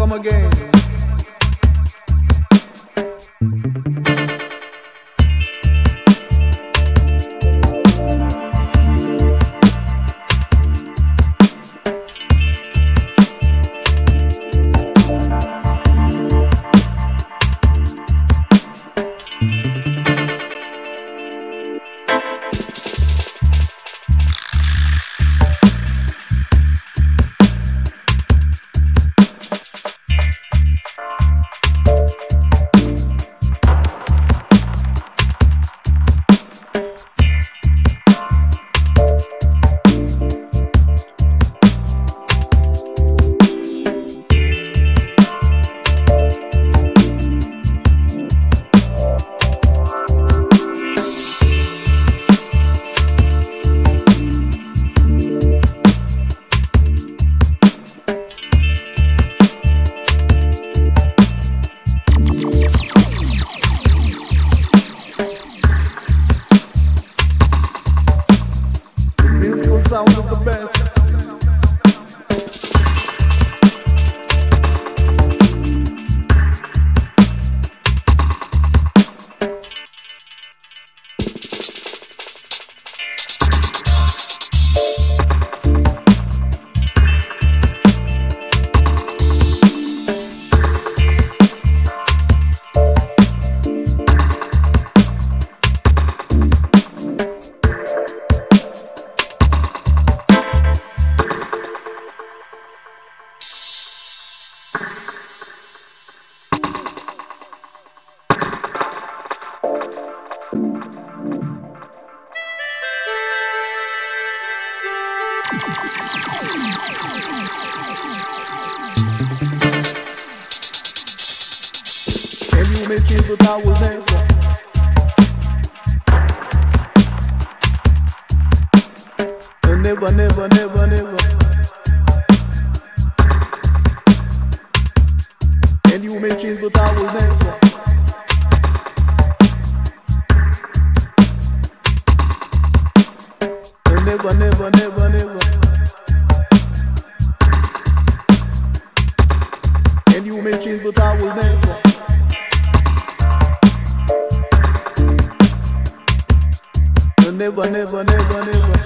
come again. Can you imagine that I will never? And never, never, never, never. Can you imagine that I will never? money.